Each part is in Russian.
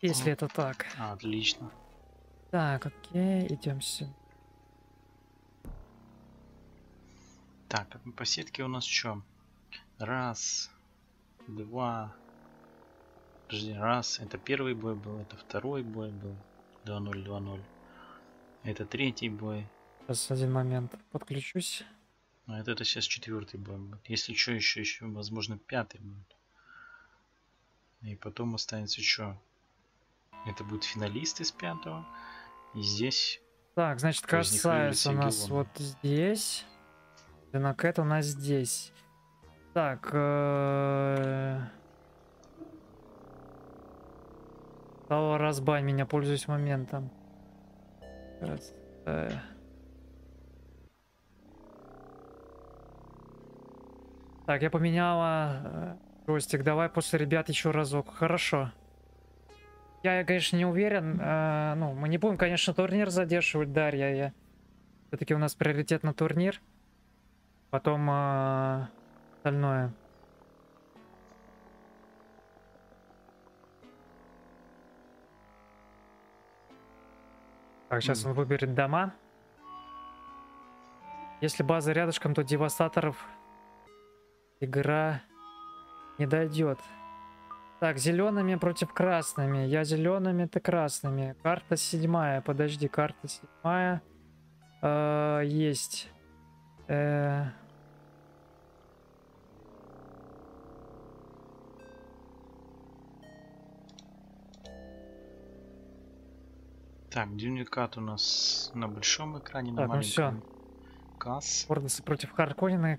Если это так. Отлично. Так, окей, идем сюда. Так, а по сетке у нас что? Раз, два. Подожди, раз. Это первый бой был, это второй бой был. 2-0, 2-0. Это третий бой. Сейчас один момент. Подключусь. А это, это сейчас четвертый бой будет. Если что, еще, еще, возможно, пятый будет. И потом останется что? Это будет финалист из пятого. И здесь... Так, значит, касается у нас вот здесь. Динакет у нас здесь. Так. Э... разбай меня, пользуюсь моментом. Раз, э... Так, я поменяла э, джойстик. Давай после ребят еще разок. Хорошо. Я, конечно, не уверен. Э, ну, мы не будем, конечно, турнир задерживать, Дарья. Я... Все-таки у нас приоритет на турнир. Потом э, остальное. Так, сейчас mm. он выберет дома. Если база рядышком, то девастаторов игра не дойдет. Так, зелеными против красными. Я зелеными, ты красными. Карта седьмая. Подожди, карта седьмая. Э, есть. Э... Так, дюникат у нас на большом экране, на так, маленьком. Ну все. Касс. Ордесы против Харконина.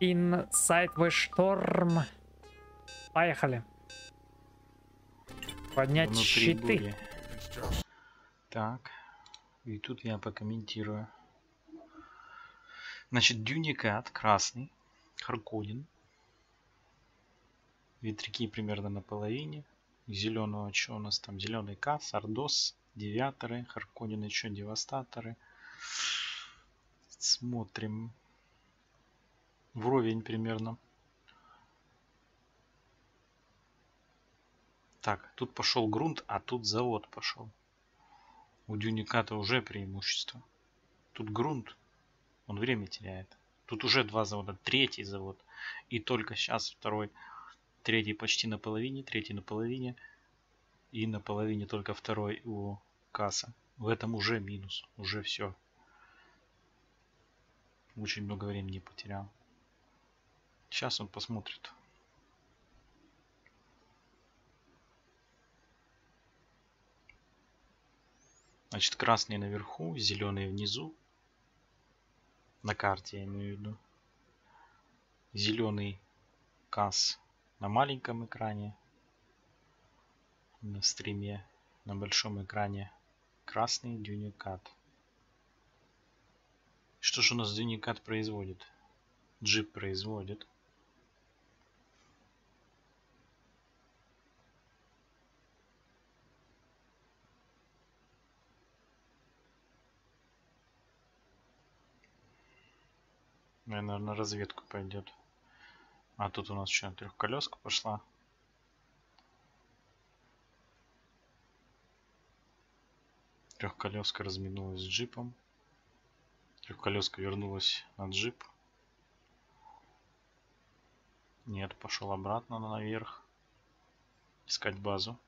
Inside the Storm. Поехали. Поднять Внутри щиты. Бури. Так. И тут я покомментирую. Значит, Дюникат красный. Харконин. Ветряки примерно на половине. Зеленого, что у нас там? Зеленый Кас, Ардос, Девяторы, Харконин еще Девастаторы. Смотрим вровень примерно. Так, тут пошел грунт, а тут завод пошел. У Дюниката уже преимущество. Тут грунт, он время теряет. Тут уже два завода, третий завод. И только сейчас второй, третий почти на половине, третий на половине. И на половине только второй у касса. В этом уже минус, уже все. Очень много времени потерял. Сейчас он посмотрит. Значит, красный наверху, зеленый внизу. На карте я имею в виду. Зеленый касс на маленьком экране. На стриме. На большом экране красный дюникат. Что же у нас дюникат производит? Джип производит. Наверное, на разведку пойдет. А тут у нас что, трехколеска пошла. Трехколеска разминулась с джипом. Трехколеска вернулась на джип. Нет, пошел обратно наверх. Искать базу.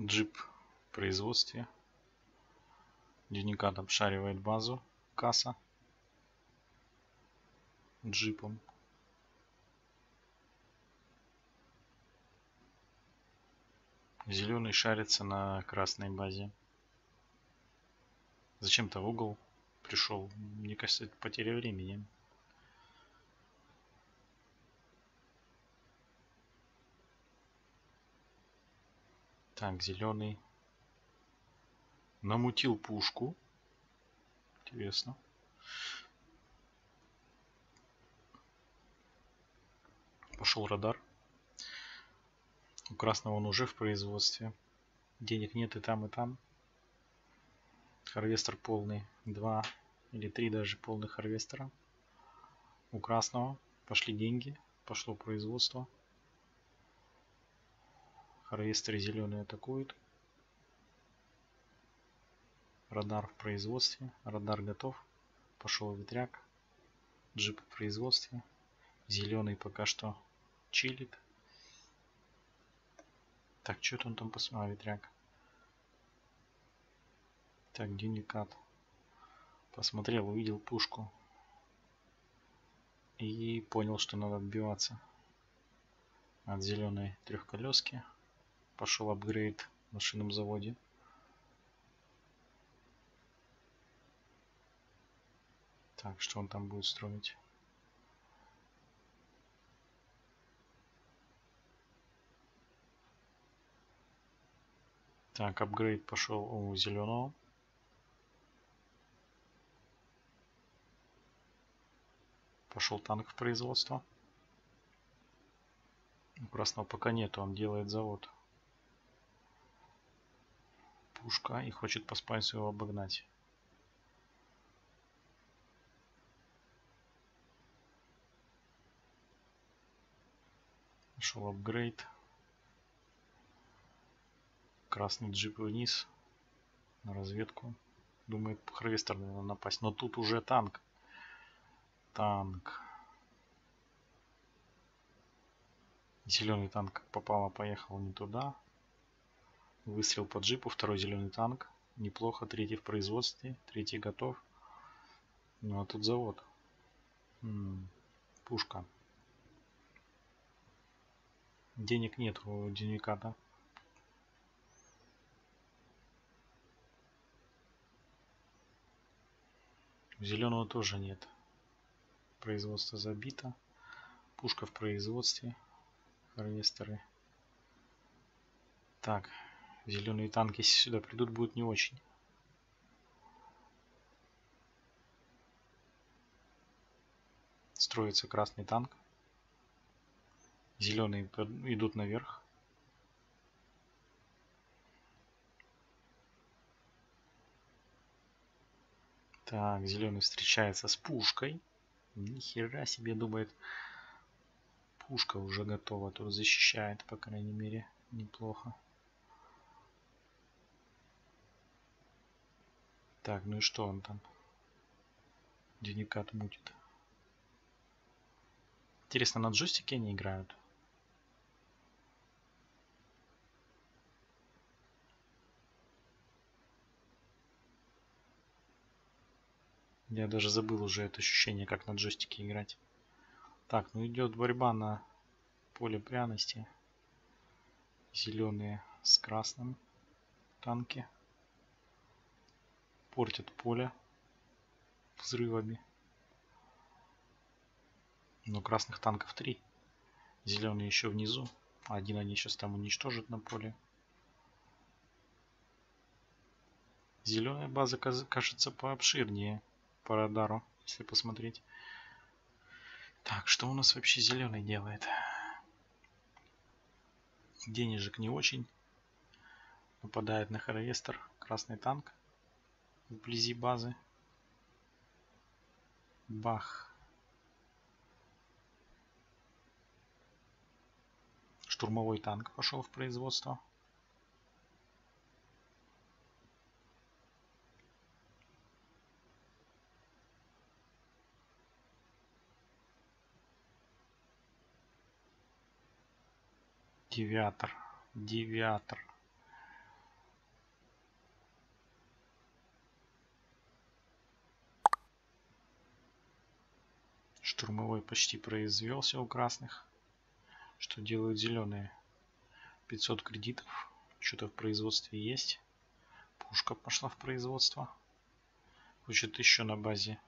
Джип в производстве. Дюникат обшаривает базу. Касса. Джипом. Зеленый шарится на красной базе. Зачем-то в угол пришел. Мне кажется, это потеря времени. Так, зеленый намутил пушку. Интересно. Пошел радар. У красного он уже в производстве. Денег нет и там, и там. Харвестер полный. Два или три даже полных харвестера. У красного пошли деньги. Пошло производство. Харвестеры зеленые атакуют. Радар в производстве. Радар готов. Пошел ветряк. Джип в производстве. Зеленый пока что чилит. Так, что-то он там посмотрел, а, ветряк. Так, дюникат. Посмотрел, увидел пушку. И понял, что надо отбиваться от зеленой трехколески. Пошел апгрейд в машинном заводе. Так, что он там будет строить? Так, апгрейд пошел у зеленого. Пошел танк в производство. У красного пока нету, он делает завод. Пушка и хочет по спайсу его обогнать. Пошел апгрейд. Красный джип вниз. На разведку. Думает, Харвестер надо напасть. Но тут уже танк. Танк. Зеленый танк попало, поехал не туда. Выстрел по джипу. Второй зеленый танк. Неплохо. Третий в производстве. Третий готов. Ну а тут завод. М -м, пушка. Денег нет у денега, да? Зеленого тоже нет. Производство забито. Пушка в производстве. Харвестеры. Так, зеленые танки, если сюда придут, будут не очень. Строится красный танк. Зеленые идут наверх. Так, зеленый встречается с пушкой. Нихера себе думает. Пушка уже готова. Тут защищает, по крайней мере, неплохо. Так, ну и что он там? Дюникат мутит. Интересно, на джойстике они играют? Я даже забыл уже это ощущение, как на джойстике играть. Так, ну идет борьба на поле пряности. Зеленые с красным танки. Портят поле взрывами. Но красных танков три. Зеленые еще внизу. Один они сейчас там уничтожат на поле. Зеленая база кажется пообширнее по радару, если посмотреть. Так, что у нас вообще зеленый делает? Денежек не очень. Нападает на Харвестер. Красный танк. Вблизи базы. Бах. Штурмовой танк пошел в производство. Девиатор девиатор штурмовой почти произвелся у красных что делают зеленые. 500 кредитов. Что-то в производстве есть. Пушка пошла в производство. Хочет еще на базе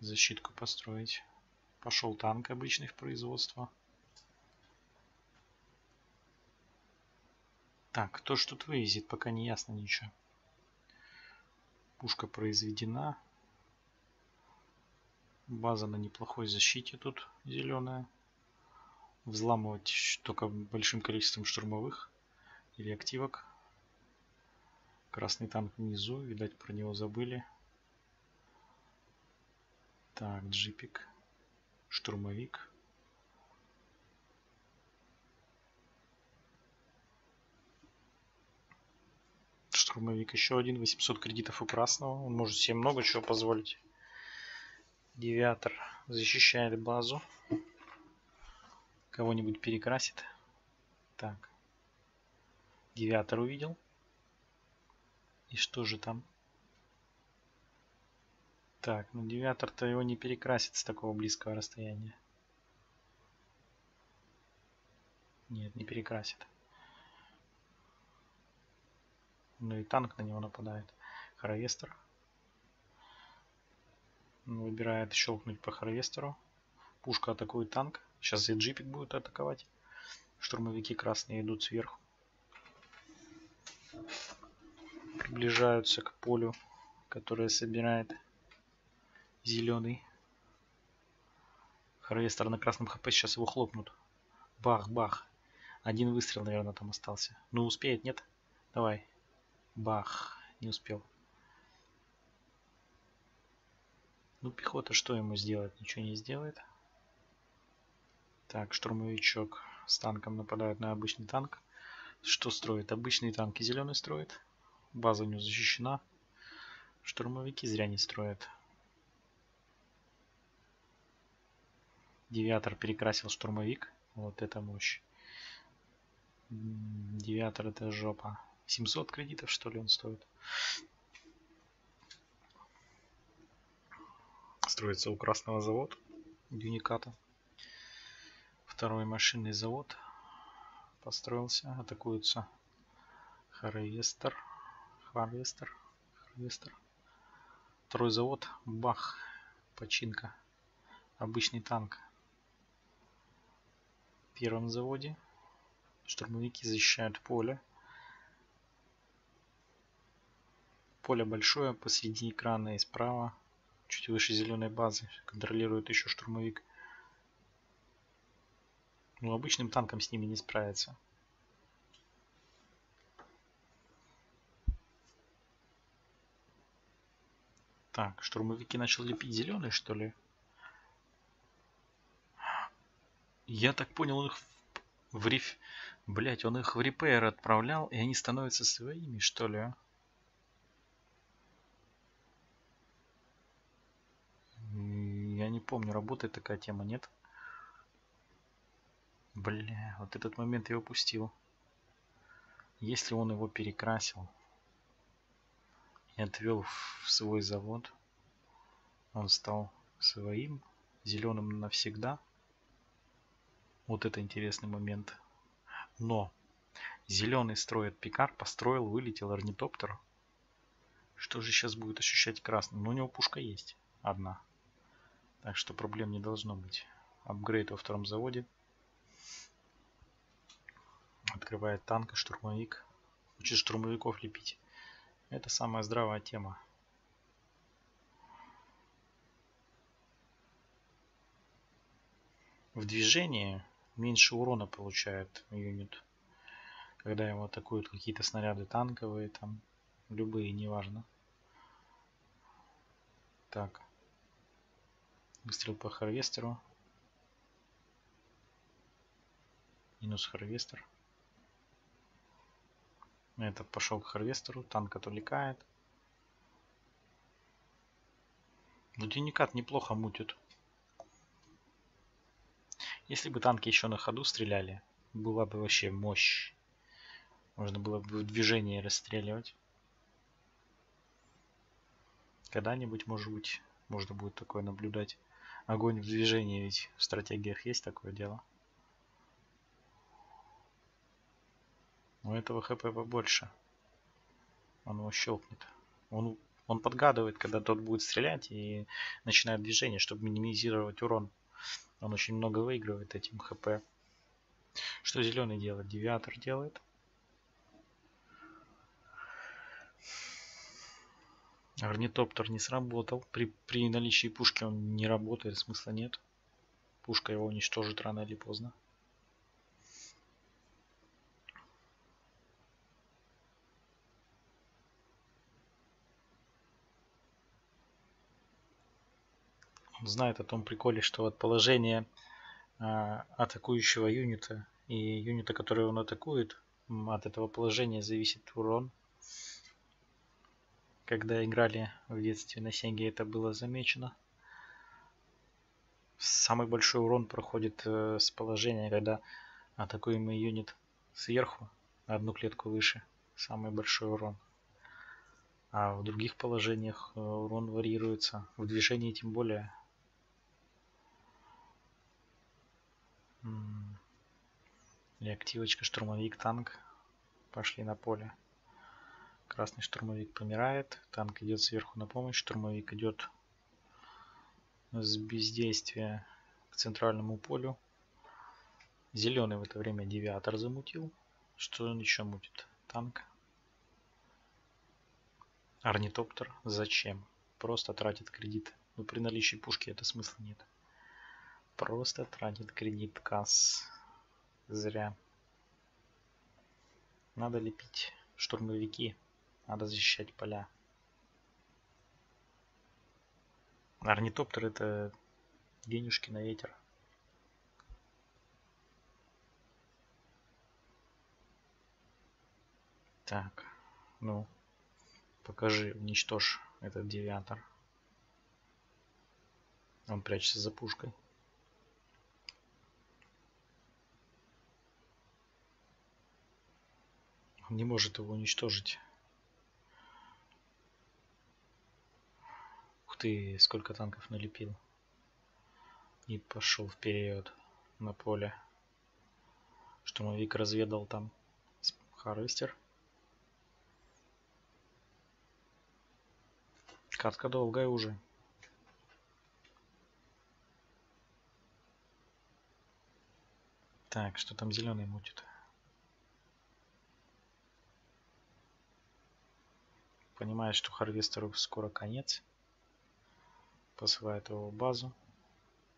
защитку построить. Пошел танк обычный в производство Так, кто ж тут вывезет, пока не ясно ничего. Пушка произведена. База на неплохой защите тут зеленая. Взламывать только большим количеством штурмовых или активок. Красный танк внизу, видать про него забыли. Так, джипик. Штурмовик. Штурмовик еще один. 800 кредитов у красного. Он может себе много чего позволить. Девиатор защищает базу. Кого-нибудь перекрасит. Так. Девиатор увидел. И что же там? Так, ну девиатор-то его не перекрасит с такого близкого расстояния. Нет, не перекрасит. Ну и танк на него нападает. Харвестер. Выбирает щелкнуть по Харвестеру. Пушка атакует танк. Сейчас и джипик будет атаковать. Штурмовики красные идут сверху. Приближаются к полю, которое собирает зеленый. Харвестер на красном хп, сейчас его хлопнут. Бах-бах. Один выстрел, наверное, там остался. Ну, успеет, нет? Давай. Бах. Не успел. Ну, пехота что ему сделает? Ничего не сделает. Так, штурмовичок с танком нападает на обычный танк. Что строит? Обычные танки зеленый строит. База у него защищена. Штурмовики зря не строят. Девиатор перекрасил штурмовик. Вот это мощь. Девиатор это жопа. 700 кредитов что ли он стоит. Строится у красного завод Юниката. Второй машинный завод построился. Атакуются Харвестер. Харвестер. Харвестер. Второй завод. Бах. Починка. Обычный танк. В первом заводе штурмовики защищают поле. Поле большое, посреди экрана и справа, чуть выше зеленой базы, контролирует еще штурмовик. Ну, обычным танком с ними не справиться. Так, штурмовики начал лепить зеленый, что ли? Я так понял, он их в риф... Блять, он их в репейр отправлял, и они становятся своими, что ли, а? Я не помню, работает такая тема, нет? Бля, вот этот момент я упустил. Если он его перекрасил и отвел в свой завод, он стал своим, зеленым навсегда. Вот это интересный момент. Но зеленый строит пикар, построил, вылетел орнитоптер. Что же сейчас будет ощущать красный? Ну, у него пушка есть. Одна. Так что проблем не должно быть. Апгрейд во втором заводе. Открывает танк штурмовик. Хочет штурмовиков лепить. Это самая здравая тема. В движении меньше урона получает юнит. Когда его атакуют какие-то снаряды танковые, там любые, неважно. Так. Выстрел по Харвестеру. Минус Харвестер. Этот пошел к Харвестеру. Танк отвлекает. Лудиникат неплохо мутит. Если бы танки еще на ходу стреляли, была бы вообще мощь. Можно было бы в движении расстреливать. Когда-нибудь, может быть, можно будет такое наблюдать. Огонь в движении, ведь в стратегиях есть такое дело. У этого хп побольше. Он его щелкнет. Он, он подгадывает, когда тот будет стрелять и начинает движение, чтобы минимизировать урон. Он очень много выигрывает этим хп. Что зеленый делает? Девиатор делает. Орнитоптер не сработал. При, при наличии пушки он не работает, смысла нет. Пушка его уничтожит рано или поздно. Он знает о том приколе, что от положения э, атакующего юнита и юнита, который он атакует, от этого положения зависит урон когда играли в детстве на Сеге, это было замечено. Самый большой урон проходит э, с положения, когда атакуемый юнит сверху, на одну клетку выше. Самый большой урон. А в других положениях э, урон варьируется. В движении тем более. И штурмовик танк. Пошли на поле. Красный штурмовик помирает. Танк идет сверху на помощь. Штурмовик идет с бездействия к центральному полю. Зеленый в это время девиатор замутил. Что он еще мутит? Танк. Орнитоптер. Зачем? Просто тратит кредит. Ну при наличии пушки это смысла нет. Просто тратит кредит касс. Зря. Надо лепить штурмовики. Надо защищать поля. Орнитоптер это денежки на ветер. Так, ну, покажи, уничтожь этот девиатор. Он прячется за пушкой. Он не может его уничтожить. Ты, сколько танков налепил. И пошел вперед на поле. Штурмовик разведал там. Харвестер. Катка долгая уже. Так, что там зеленый мутит? Понимает, что Харвестеру скоро конец. Посылает его в базу.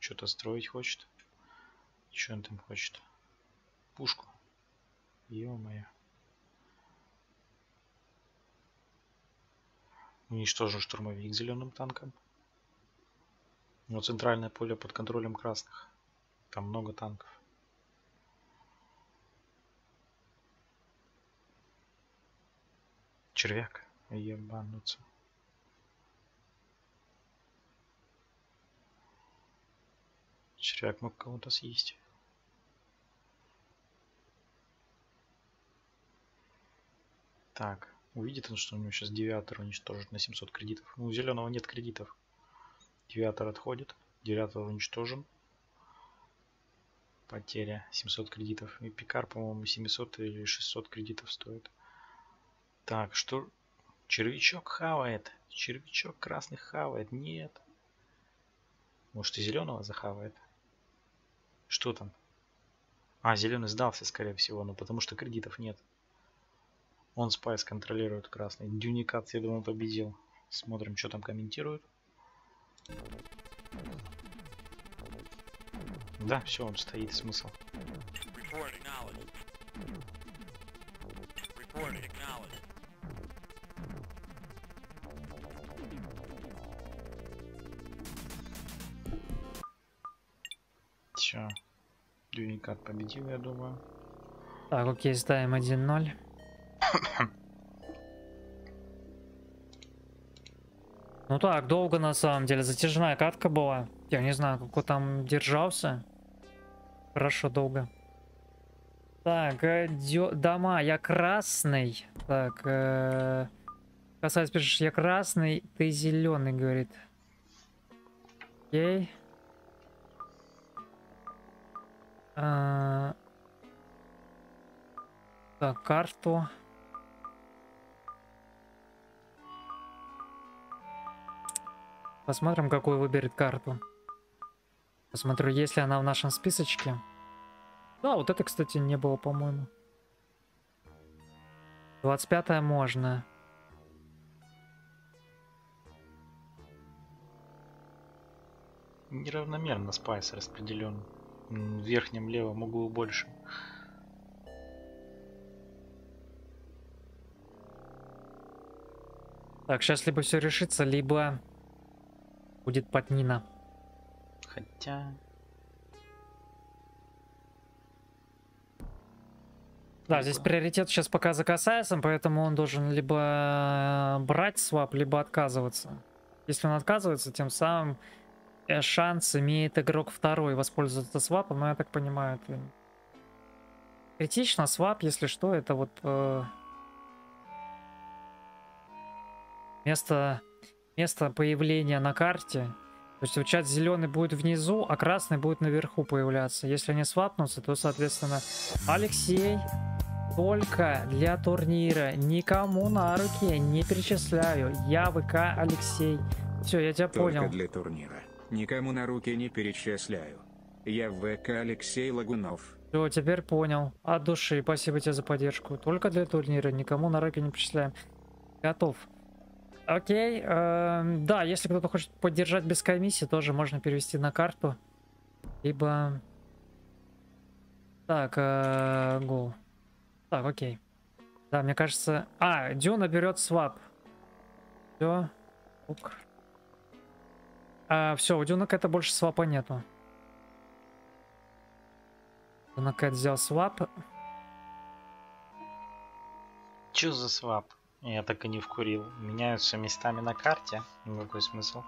Что-то строить хочет. Что он там хочет? Пушку. Ё-моё. Уничтожен штурмовик зеленым танком. Но центральное поле под контролем красных. Там много танков. Червяк. Ебануться. Червяк мог кого-то съесть. Так. Увидит он, что у него сейчас девиатор уничтожит на 700 кредитов. Ну, у зеленого нет кредитов. Девиатор отходит. Девиатор уничтожен. Потеря 700 кредитов. И пикар, по-моему, 700 или 600 кредитов стоит. Так, что... Червячок хавает. Червячок красный хавает. Нет. Может и зеленого захавает. Что там? А, зеленый сдался, скорее всего, ну потому что кредитов нет. Он спайс контролирует красный. Дюникат, я думаю, победил. Смотрим, что там комментируют. Да, все, он стоит, смысл. Все. Дюникат победил, я думаю. Так, окей, ставим 1-0. Ну так, долго на самом деле. Затяжная катка была. Я не знаю, как он там держался. Хорошо, долго. Так, э, дё... дома, я красный. Так, э... касаясь пишешь, я красный, ты зеленый, говорит. Окей. А... Так, карту. Посмотрим, какую выберет карту. Посмотрю, есть ли она в нашем списочке. Да, вот это, кстати, не было, по-моему. 25 можно. Неравномерно спайс распределен. Верхнем левом углу больше. Так, сейчас либо все решится, либо будет Патнина. Хотя... Да, здесь приоритет сейчас пока за касается, поэтому он должен либо брать свап, либо отказываться. Если он отказывается, тем самым э, шанс имеет игрок второй воспользоваться swap ом, но я так понимаю, это критично. Swap, если что, это вот э, место, место появления на карте. То есть сейчас зеленый будет внизу, а красный будет наверху появляться. Если они swap нутся, то, соответственно, Алексей только для турнира. Никому на руки не перечисляю. Я ВК Алексей. Все, я тебя Только понял. для турнира. Никому на руки не перечисляю. Я ВК Алексей Лагунов. Все, теперь понял. От души. Спасибо тебе за поддержку. Только для турнира. Никому на руки не перечисляем. Готов. Окей. эм, да, если кто-то хочет поддержать без комиссии, тоже можно перевести на карту. Либо... Так, э, гол. Так, окей. Да, мне кажется... А, Дюна берет свап. Все. А, все, у это больше свапа нету. Дюна взял свап. Чё за свап? Я так и не вкурил. Меняются местами на карте. Ну какой смысл?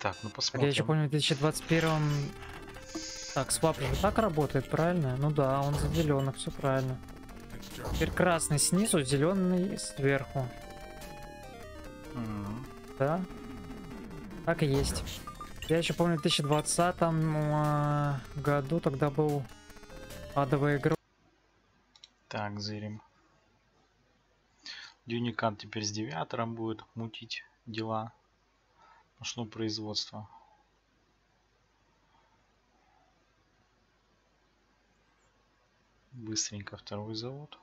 Так, ну посмотрим. я еще помню, в 2021 Так, свап же так работает, правильно? Ну да, он за зеленых, все правильно. Теперь красный снизу, зеленый сверху. Да? Так и есть. Я еще помню, в 2020 а, году тогда был адовая игра. Так, зырим. Дюникан теперь с девиатором будет мутить дела. Пошло производство. Быстренько второй завод.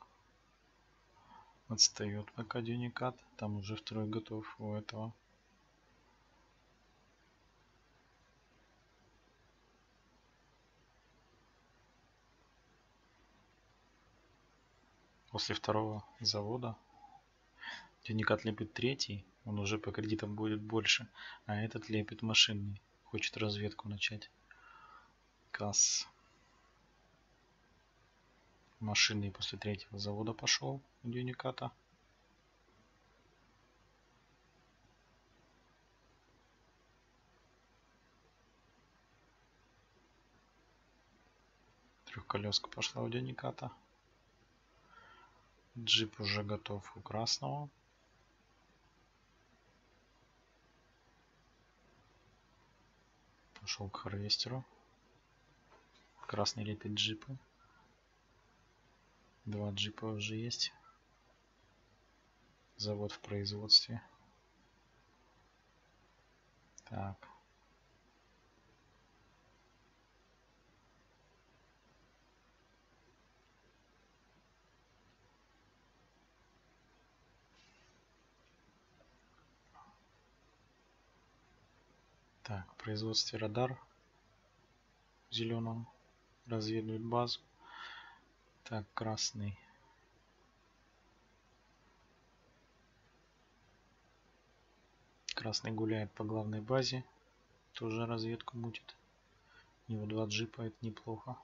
Отстает пока Дюникат. Там уже второй готов у этого. После второго завода Дюникат лепит третий, он уже по кредитам будет больше, а этот лепит машинный, хочет разведку начать. Касс. Машинный после третьего завода пошел у Дюниката. Трехколеска пошла у Дюниката. Джип уже готов у красного. Пошел к харвестеру. Красный лепит джипы. Два джипа уже есть. Завод в производстве. Так. Так, в производстве радар зеленом разведывает базу. Так, красный. Красный гуляет по главной базе. Тоже разведку мутит. У него два джипа, это неплохо.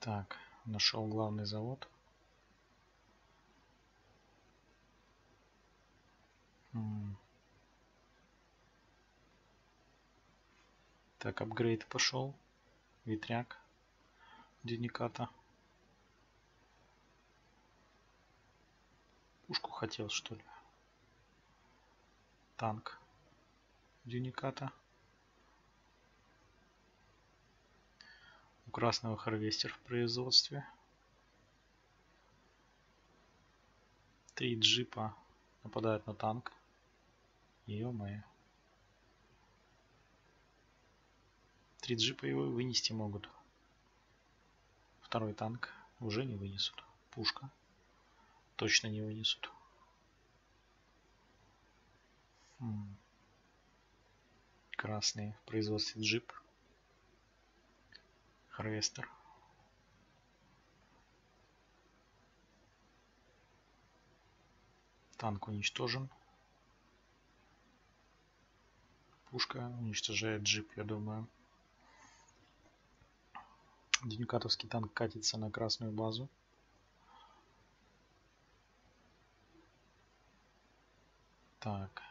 Так, нашел главный завод. Так, апгрейд пошел. Ветряк. Дениката. Пушку хотел, что ли? Танк. Дюниката. У красного харвестер в производстве. Три джипа нападают на танк. Ё-моё. Три джипа его вынести могут. Второй танк уже не вынесут. Пушка точно не вынесут. Хм. Красный в производстве джип. Харвестер. Танк уничтожен. Пушка уничтожает джип, я думаю. Дюникатовский танк катится на красную базу. Так.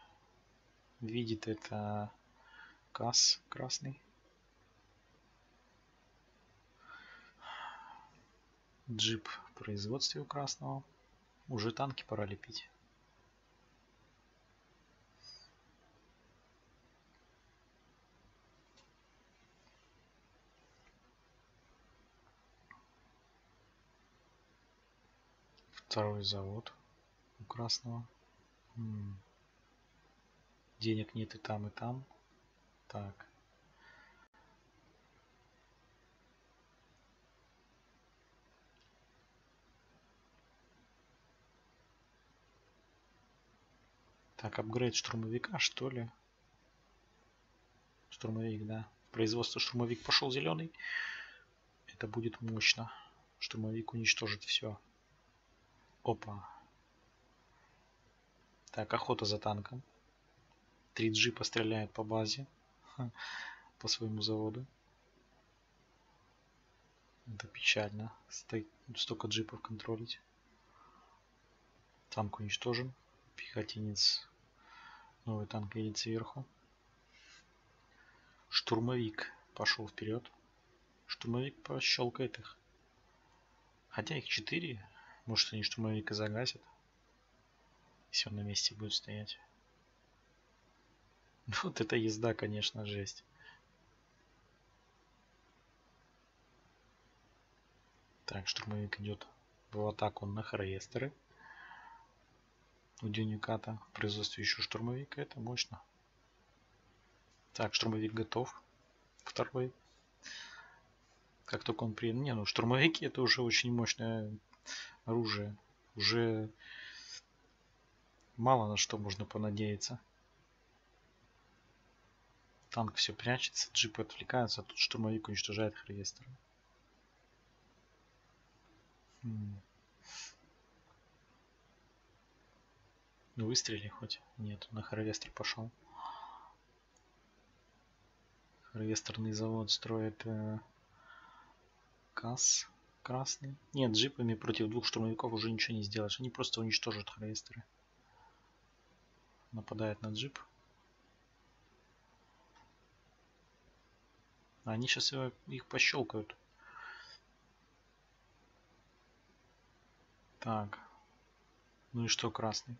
Видит это КАС красный. Джип в производстве у красного. Уже танки пора лепить. Второй завод у красного. М. Денег нет и там, и там. Так. Так, апгрейд штурмовика, что ли? Штурмовик, да. Производство штурмовик пошел зеленый. Это будет мощно. Штурмовик уничтожит все. Опа. Так, охота за танком. Три джипа стреляют по базе. По своему заводу. Это печально. Столько джипов контролить. Танк уничтожен. Пехотинец. Новый танк едет сверху. Штурмовик пошел вперед. Штурмовик пощелкает их. Хотя их четыре. Может они штурмовика загасят. Если он на месте будет стоять. Вот эта езда, конечно, жесть. Так, штурмовик идет в атаку на Харестеры. У Дюниката в производстве еще штурмовик. Это мощно. Так, штурмовик готов. Второй. Как только он приедет. Не, ну штурмовики это уже очень мощное оружие. Уже мало на что можно понадеяться. Танк все прячется, джипы отвлекаются, а тут штурмовик уничтожает Харвестера. М. Ну выстрели хоть? Нет, на Харвестер пошел. Харвестерный завод строит э, КАС красный. Нет, джипами против двух штурмовиков уже ничего не сделаешь. Они просто уничтожат Харвестеры. Нападает на джип. Они сейчас их пощелкают. Так. Ну и что красный?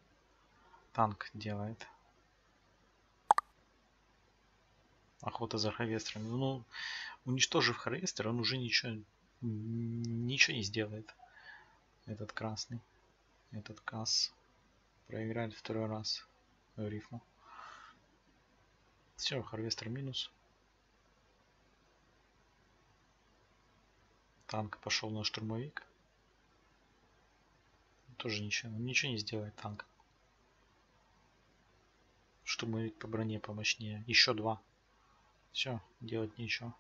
Танк делает. Охота за Харвестером. Ну, уничтожив Харвестер, он уже ничего, ничего не сделает. Этот красный. Этот касс. Проиграет второй раз рифму. Все, Харвестер минус. Танк пошел на штурмовик. Тоже ничего, ничего не сделает танк. Штурмовик по броне помощнее. Еще два. Все, делать нечего.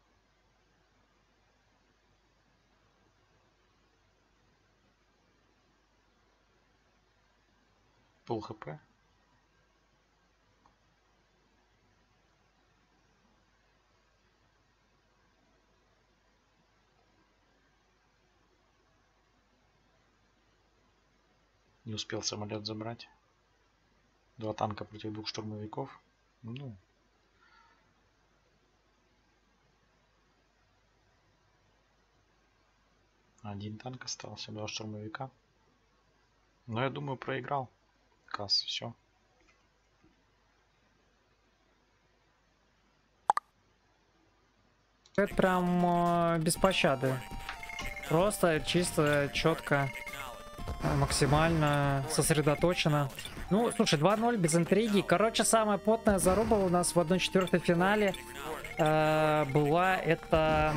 Пол хп. Не успел самолет забрать. Два танка против двух штурмовиков. Ну. Один танк остался, два штурмовика. Но я думаю, проиграл. Касс, все. Это прям э, без пощады. Просто чисто, четко, максимально сосредоточено. Ну, слушай, 2-0 без интриги. Короче, самая потная заруба у нас в 1-4 финале э, была это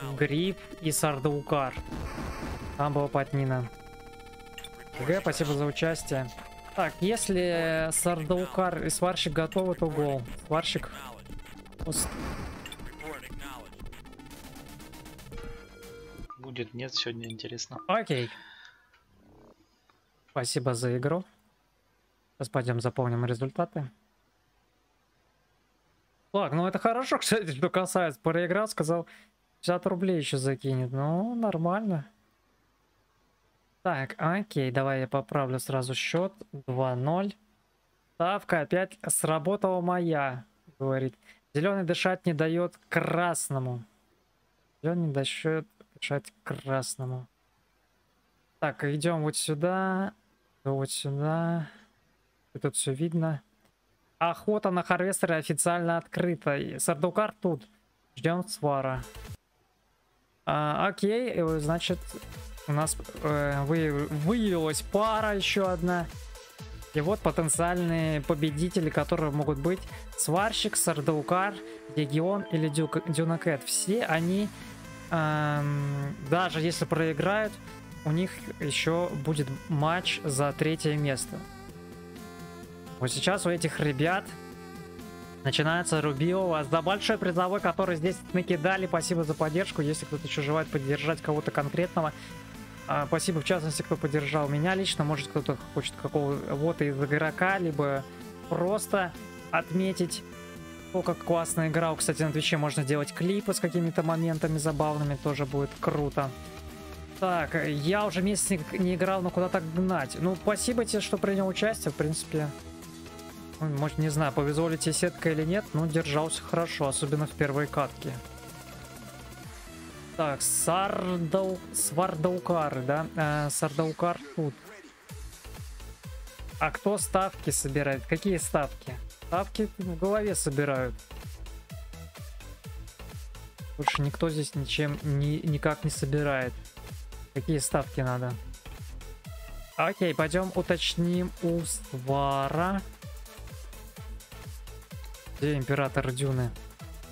м, Гриб и Сардаукар. Там была потнина. ГГ, спасибо за участие. Так, если Сардаукар и Сварщик готовы, то гол. Сварщик Будет нет, сегодня интересно. Окей. Спасибо за игру. Сейчас пойдем заполним результаты. Так, ну это хорошо, кстати, что касается. Проиграл, сказал 50 рублей еще закинет. Ну, нормально. Так, окей, давай я поправлю сразу счет. 2-0. Ставка опять сработала моя, говорит. Зеленый дышать не дает красному. Зеленый дает дышать красному. Так, идем вот сюда. Вот сюда. И тут все видно. Охота на Харвестера официально открыта. Сардукар тут. Ждем свара. А, окей, э, значит, у нас э, вы, выявилась пара еще одна. И вот потенциальные победители, которые могут быть Сварщик, Сардаукар, Легион или Дюк, Дюнакет. Все они, эм, даже если проиграют, у них еще будет матч за третье место. Вот сейчас у этих ребят начинается Рубио. За большой призовой, который здесь накидали. Спасибо за поддержку. Если кто-то еще желает поддержать кого-то конкретного, а, спасибо в частности, кто поддержал меня лично. Может кто-то хочет какого-то из игрока, либо просто отметить то, как классно играл. Кстати, на Твиче можно делать клипы с какими-то моментами забавными. Тоже будет круто. Так, я уже месяц не, не играл, но куда так гнать? Ну, спасибо тебе, что принял участие, в принципе. Может, не знаю, повезло ли тебе сетка или нет, но держался хорошо, особенно в первой катке. Так, Сардау... Свардаукары, да? Э, Сардаукар тут. А кто ставки собирает? Какие ставки? Ставки в голове собирают. Больше никто здесь ничем ни, никак не собирает. Какие ставки надо? Окей, пойдем уточним у Свара. Где император Дюны?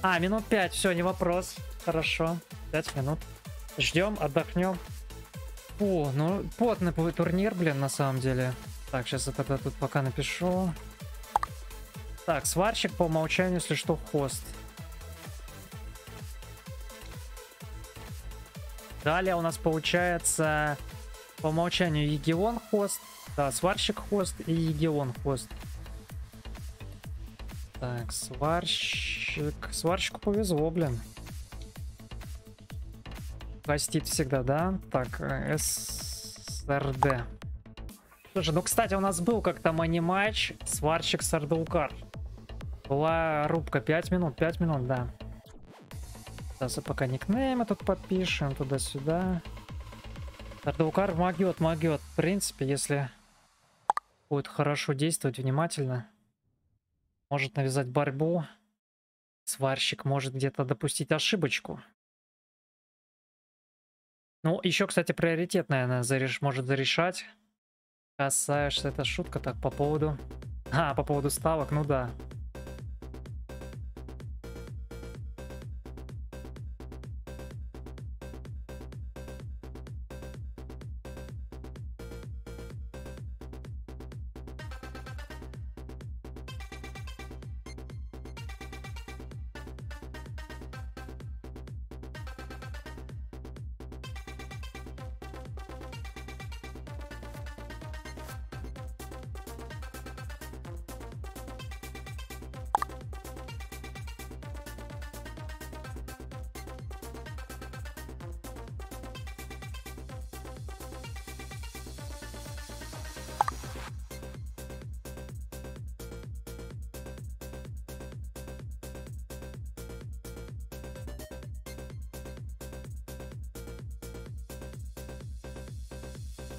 А, минут 5, все, не вопрос. Хорошо, 5 минут. Ждем, отдохнем. О, ну потный турнир, блин, на самом деле. Так, сейчас я тогда тут пока напишу. Так, сварщик по умолчанию, если что, хост. Далее у нас получается по умолчанию Егион хост, да, сварщик хост и Егион хост. Так, сварщик. Сварщику повезло, блин. Хостит всегда, да? Так, э, СРД. Слушай, ну, кстати, у нас был как-то мани-матч сварщик Сардаукар. Была рубка 5 минут, 5 минут, да. Сейчас пока никнеймы тут подпишем, туда-сюда. Сардаукар могет, могет. В принципе, если будет хорошо действовать внимательно может навязать борьбу. Сварщик может где-то допустить ошибочку. Ну, еще, кстати, приоритет, наверное, зареш... может зарешать. Касаешься, это шутка так по поводу... А, по поводу ставок, ну да.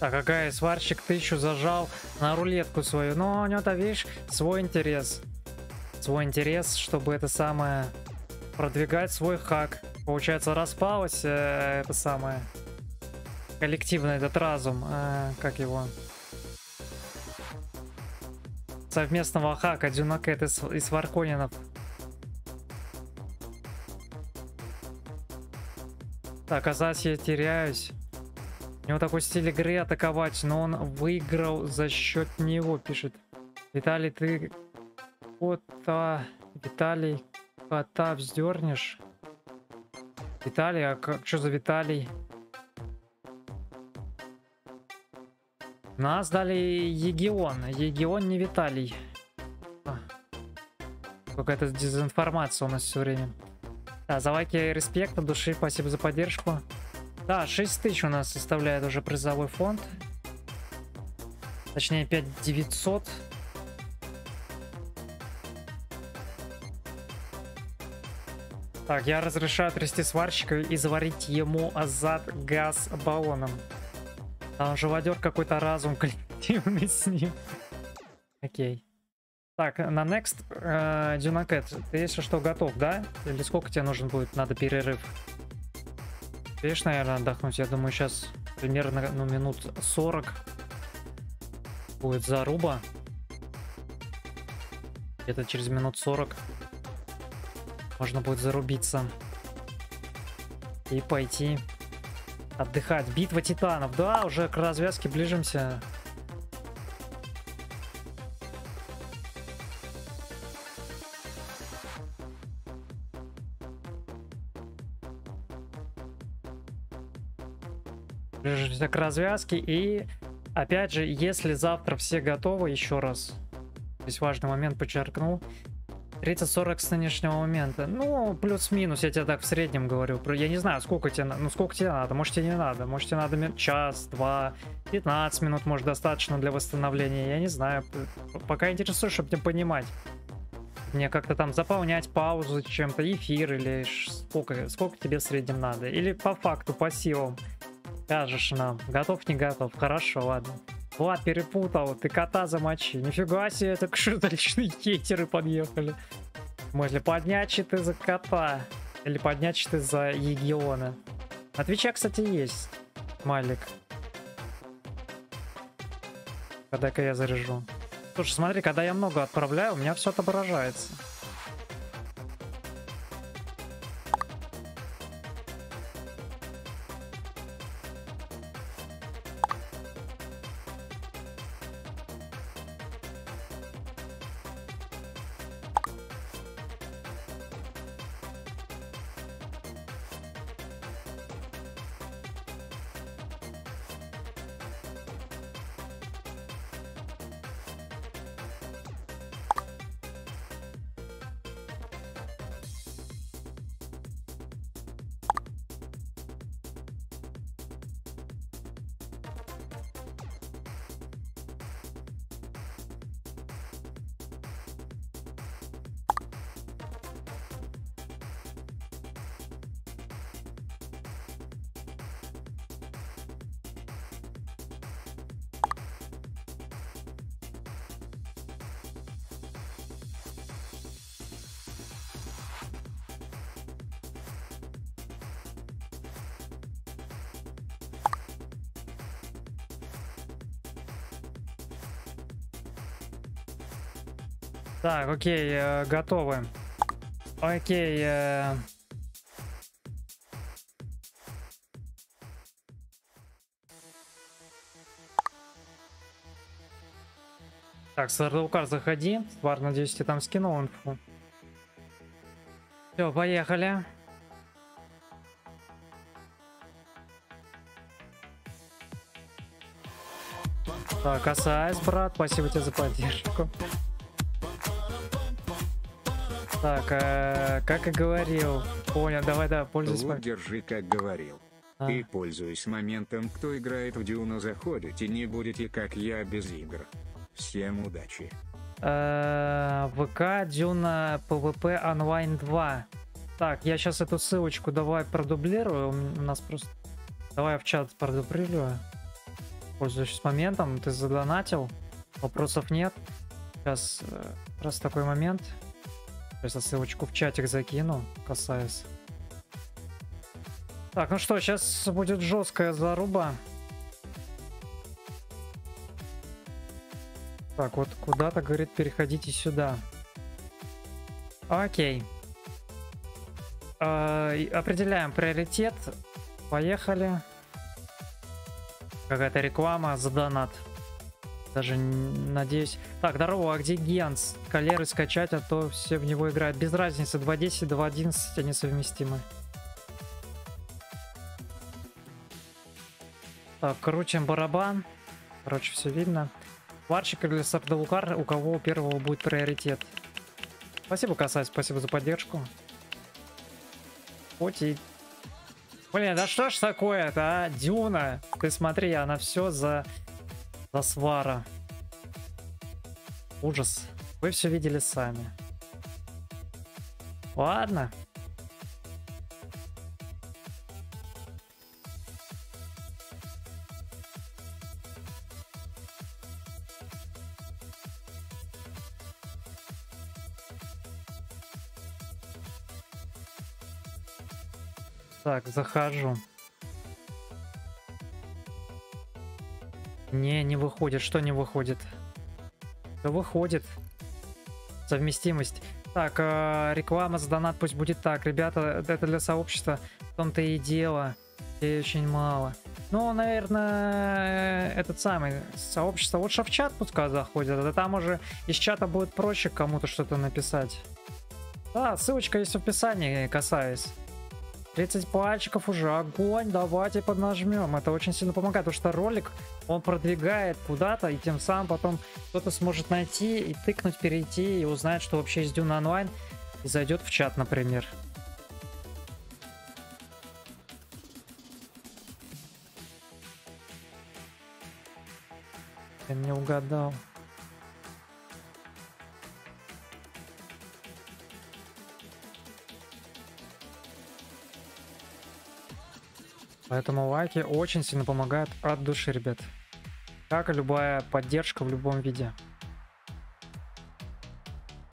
Так, какая сварщик тысячу зажал на рулетку свою. Но у него-то, видишь, свой интерес. Свой интерес, чтобы это самое... Продвигать свой хак. Получается, распалось э, это самое... Коллективный этот разум. Э, как его? Совместного хака Дюнакет и, Сварконинов. Так, оказывается, я теряюсь. У него такой стиль игры атаковать, но он выиграл за счет него, пишет. Виталий, ты кота... Виталий, кота вздернешь? Виталий, а как, что за Виталий? Нас дали Егион. Егион не Виталий. Какая-то дезинформация у нас все время. Да, за лайки и респект от души, спасибо за поддержку. Да, 6 тысяч у нас составляет уже призовой фонд. Точнее, 5900. Так, я разрешаю трясти сварщика и заварить ему азат газ баллоном. Там живодер какой-то разум коллективный с ним. Окей. Так, на next, э, ты если что готов, да? Или сколько тебе нужен будет? Надо перерыв. Видишь, наверное, отдохнуть. Я думаю, сейчас примерно ну, минут 40 будет заруба. Где-то через минут 40 можно будет зарубиться. И пойти отдыхать. Битва титанов. Да, уже к развязке ближимся. Ближимся к развязке. И опять же, если завтра все готовы, еще раз. Здесь важный момент подчеркнул. 30-40 с нынешнего момента. Ну, плюс-минус, я тебе так в среднем говорю. Я не знаю, сколько тебе, ну, сколько тебе надо. Может, тебе не надо. Может, тебе надо час, два, 15 минут, может, достаточно для восстановления. Я не знаю. Пока интересует, чтобы тебе понимать. Мне как-то там заполнять паузу чем-то, эфир или сколько, сколько тебе в среднем надо. Или по факту, по силам. Скажешь нам, готов, не готов. Хорошо, ладно. Влад перепутал, ты кота замочи. Нифига себе, это что-то личные хейтеры подъехали. Можно поднять щиты за кота. Или поднять щиты за Егиона. На кстати, есть. Малик. Когда-ка я заряжу. Слушай, смотри, когда я много отправляю, у меня все отображается. Так, окей, э, готовы. Окей. Э... Так, Сардукар, заходи. Свар, надеюсь, ты там скинул инфу. Все, поехали. Так, касаясь, брат, спасибо тебе за поддержку. Так, э, как и говорил. Понял, давай, да, пользуйся. Вот держи, как говорил. А. И пользуясь моментом, кто играет в Дюну, заходите, не будете, как я, без игр. Всем удачи. Э, ВК Дюна PvP онлайн 2. Так, я сейчас эту ссылочку давай продублирую. У нас просто... Давай в чат продублирую. Пользуясь моментом, ты задонатил. Вопросов нет. Сейчас э, раз такой момент. Сейчас ссылочку в чатик закину, касаясь. Так, ну что, сейчас будет жесткая заруба. Так, вот куда-то, говорит, переходите сюда. Окей. Э, определяем приоритет. Поехали. Какая-то реклама за донат. Даже надеюсь... Так, здорово, а где Генс? Калеры скачать, а то все в него играют. Без разницы, 2.10, 2.11 они совместимы. Так, крутим барабан. Короче, все видно. Варчик или Сардалукар, у кого у первого будет приоритет. Спасибо, Касай, спасибо за поддержку. Хоть и... Блин, да что ж такое-то, а? Дюна. Ты смотри, она все за... За свара. Ужас. Вы все видели сами. Ладно. Так, захожу. Не, не выходит. Что не выходит? Да выходит. Совместимость. Так, э, реклама за донат пусть будет так. Ребята, это для сообщества. В том-то и дело. И очень мало. Ну, наверное, этот самый сообщество. Вот в чат пускай заходит. Да там уже из чата будет проще кому-то что-то написать. Да, ссылочка есть в описании, касаясь. 30 пальчиков уже, огонь, давайте поднажмем. Это очень сильно помогает, потому что ролик, он продвигает куда-то, и тем самым потом кто-то сможет найти и тыкнуть, перейти, и узнать, что вообще есть Дюна онлайн, и зайдет в чат, например. Я не угадал. Поэтому лайки очень сильно помогают от души, ребят. Как и любая поддержка в любом виде.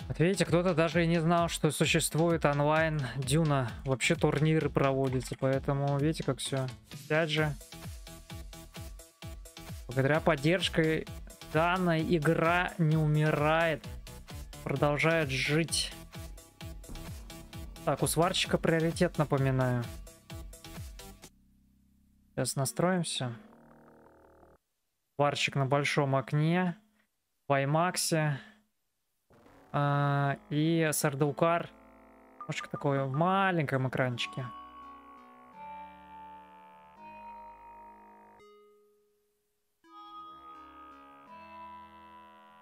Вот видите, кто-то даже и не знал, что существует онлайн Дюна. Вообще турниры проводятся, поэтому видите, как все. Опять же, благодаря поддержке данная игра не умирает, продолжает жить. Так, у сварщика приоритет, напоминаю. Сейчас настроимся. Варчик на большом окне. В IMAX. А, и Сардаукар. Немножко такое в маленьком экранчике.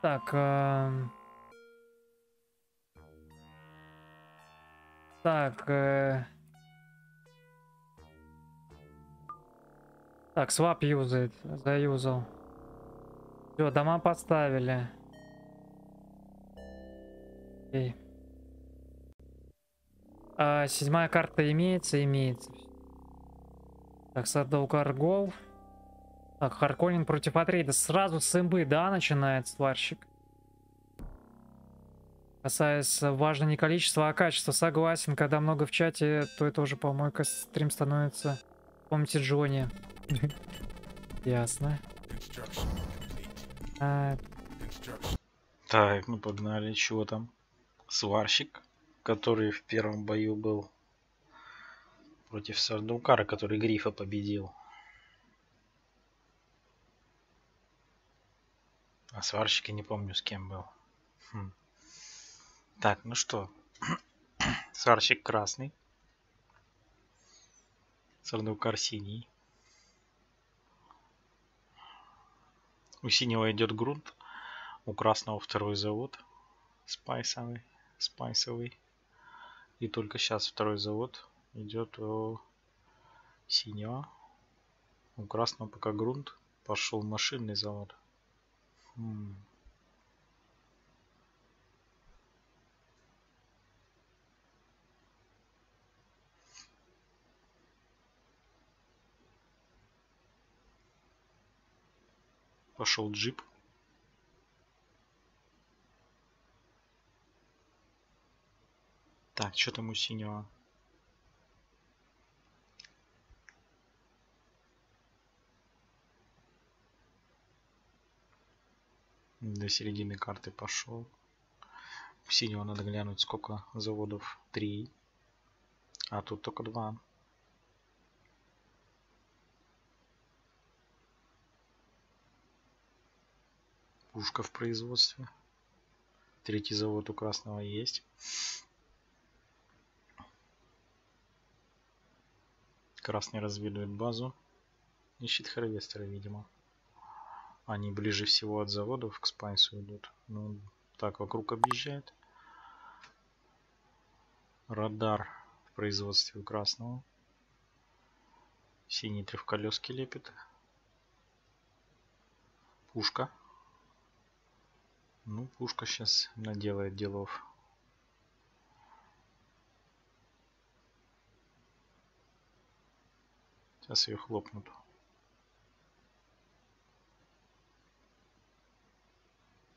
Так. Э... Так. Э... Так, свап юзает. Заюзал. Все, дома поставили. Окей. А, седьмая карта имеется, имеется. Так, Сардаукар гол. Так, Харконин против Атрейда. Сразу с имбы, да, начинает сварщик. Касаясь важно не количество, а качество. Согласен, когда много в чате, то это уже помойка стрим становится. Помните Джонни. Ясно. А... Так, ну погнали. Чего там? Сварщик, который в первом бою был против Сардукара, который Грифа победил. А сварщик я не помню с кем был. Хм. Так, ну что. Сварщик красный. Сардукар синий. У синего идет грунт, у красного второй завод спайсовый, спайсовый. И только сейчас второй завод идет у синего. У красного пока грунт, пошел машинный завод. Хм. Пошел джип. Так, что там у синего? До середины карты пошел. У синего надо глянуть, сколько заводов. Три. А тут только два. Пушка в производстве. Третий завод у красного есть. Красный разведывает базу. Ищет Харвестера, видимо. Они ближе всего от заводов к спайсу идут. Ну, так, вокруг объезжает. Радар в производстве у красного. Синий трехколески лепит. Пушка. Ну, пушка сейчас наделает делов. Сейчас ее хлопнут.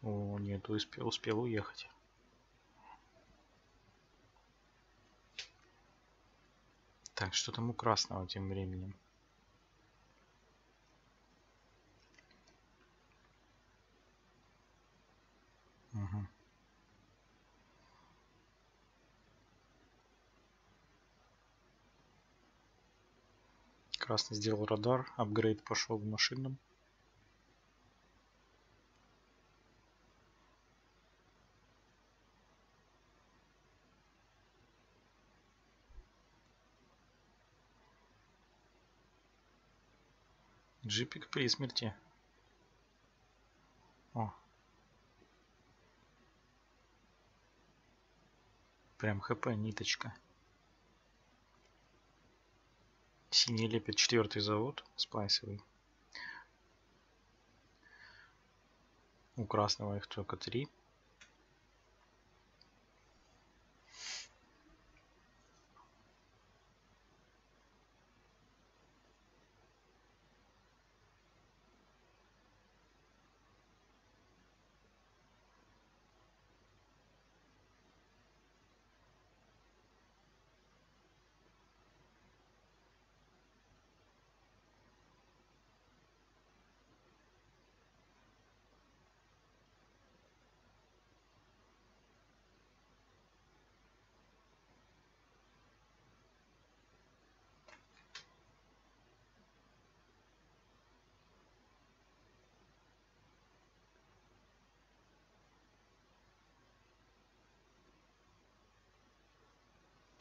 О, нет, успел, успел уехать. Так, что там у красного тем временем? Угу. Красный сделал радар, апгрейд пошел в машинном. Джипик при смерти. О. Прям хп ниточка. Синий лепит четвертый завод, спайсовый. У красного их только три.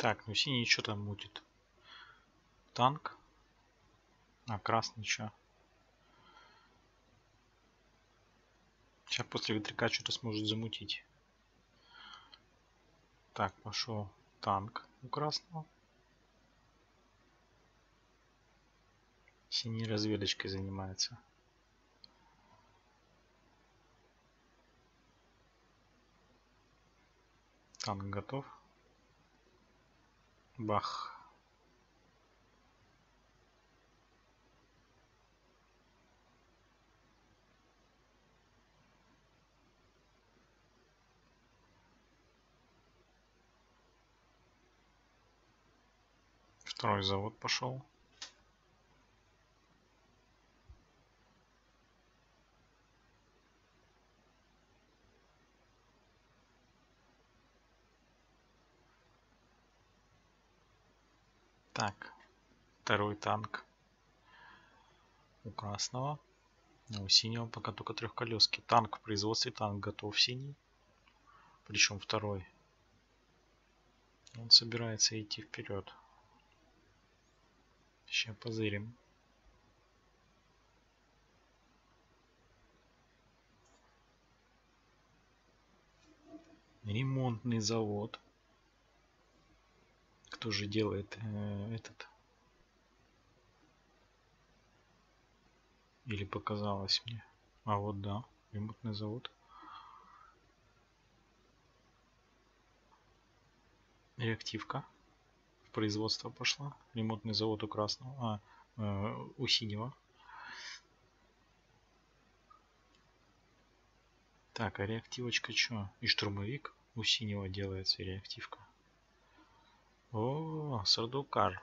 Так, ну синий что там мутит? Танк. А красный что? Сейчас после ветряка что-то сможет замутить. Так, пошел танк у красного. Синий разведочкой занимается. Танк готов. Бах. Второй завод пошел. Так, второй танк у красного. А у синего пока только трехколески. Танк в производстве, танк готов синий. Причем второй. Он собирается идти вперед. Сейчас позырим. Ремонтный завод кто же делает э, этот? Или показалось мне? А вот да ремонтный завод. Реактивка. В производство пошла. Ремонтный завод у красного а э, у синего. Так а реактивочка что и штурмовик у синего делается реактивка о, Сардукар.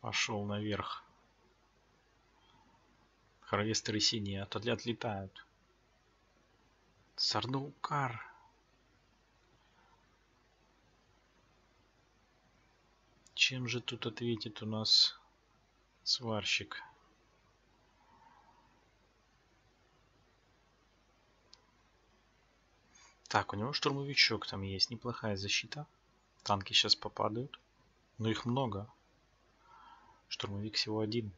Пошел наверх. Харвестеры синие от отлетают. Сардукар. чем же тут ответит у нас сварщик? Так, у него штурмовичок там есть. Неплохая защита. Танки сейчас попадают. Но их много. Штурмовик всего один.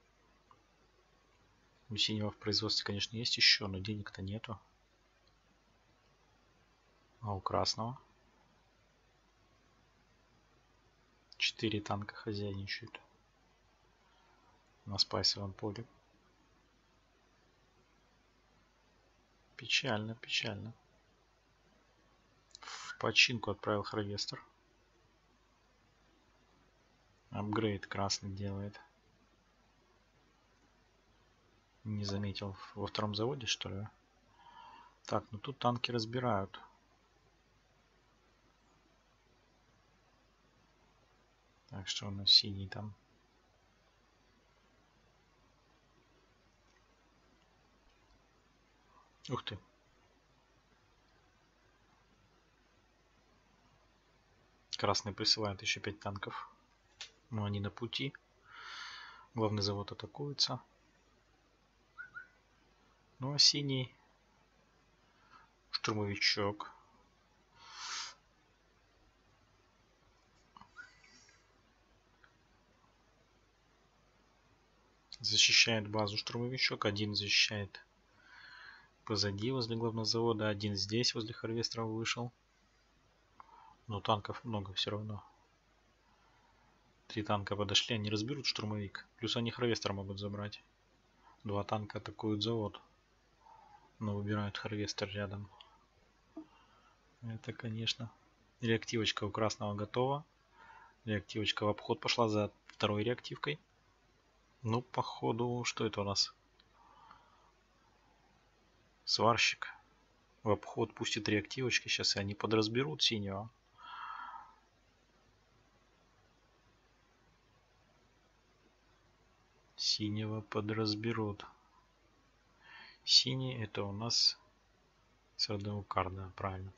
У синего в производстве, конечно, есть еще, но денег-то нету. А у красного? Четыре танка хозяйничают. На спайсовом поле. Печально, печально. В починку отправил Харвестер. Апгрейд красный делает. Не заметил во втором заводе, что ли? Так, ну тут танки разбирают. Так, что у нас синий там? Ух ты. Красный присылает еще 5 танков. Но они на пути. Главный завод атакуется. Ну а синий штурмовичок. Защищает базу штурмовичок. Один защищает позади возле главного завода. Один здесь возле Харвестера вышел. Но танков много все равно. Три танка подошли, они разберут штурмовик. Плюс они Харвестер могут забрать. Два танка атакуют завод. Но выбирают Харвестер рядом. Это, конечно. Реактивочка у красного готова. Реактивочка в обход пошла за второй реактивкой. Ну, походу, что это у нас? Сварщик. В обход пустит реактивочки. Сейчас они подразберут синего. Синего подразберут. Синий это у нас Сардаукар, да, правильно.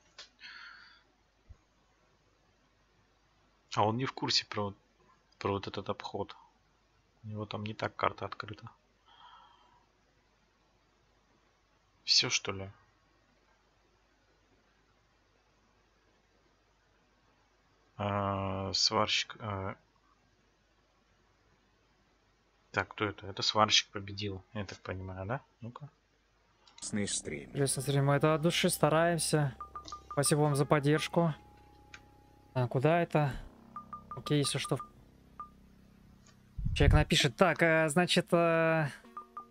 А он не в курсе про, про вот этот обход. У него там не так карта открыта. Все что ли? А, сварщик. А... Так, кто это? Это сварщик победил, я так понимаю, да? Ну-ка. Стрим. Стрим. Мы это от души стараемся. Спасибо вам за поддержку. А, куда это? Окей, если что. Человек напишет. Так, э, значит, э,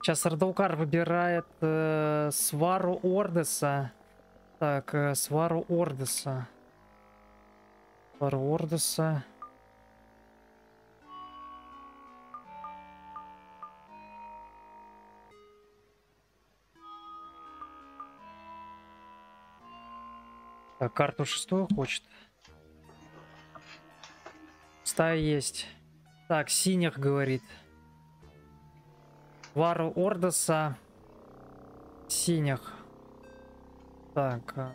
сейчас Ардаукар выбирает э, Свару Ордеса. Так, э, Свару Ордеса. Свару Ордеса. Так, карту шестую хочет. Стая есть. Так, синих говорит. Вару Ордоса. Синих. Так. а.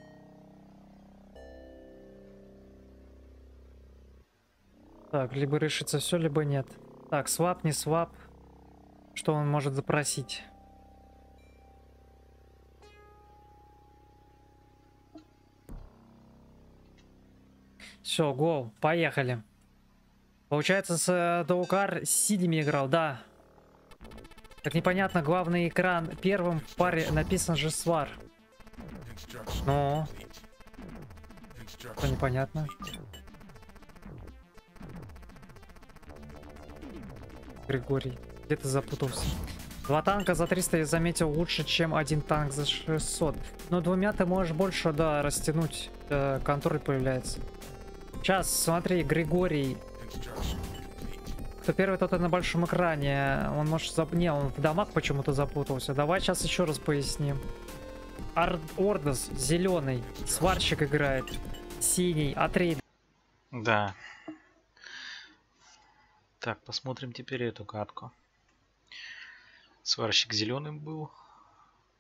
Так, либо решится все, либо нет. Так, свап, не свап. Что он может запросить? Все, го, поехали. Получается, с э, Даукар с синими играл, да. Так непонятно, главный экран первым в паре написан же свар. Ну. Что непонятно? Григорий, где ты запутался? Два танка за 300 я заметил лучше, чем один танк за 600. Но двумя ты можешь больше, да, растянуть. Э, контроль появляется. Сейчас, смотри, Григорий. Кто первый, тот и на большом экране. Он может зап... Не, он в домах почему-то запутался. Давай сейчас еще раз поясним. Ар... Ордос зеленый. Сварщик играет. Синий. Атрейд. Да. Так, посмотрим теперь эту катку. Сварщик зеленым был.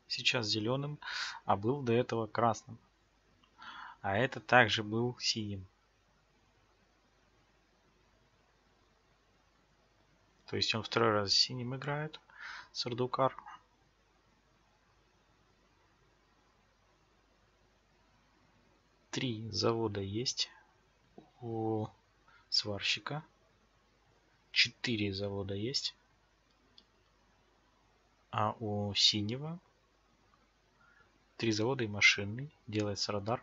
Сейчас зеленым. А был до этого красным. А это также был синим. То есть он второй раз синим играет. Сардукар. Три завода есть у сварщика. Четыре завода есть. А у синего три завода и машинный. Делается радар.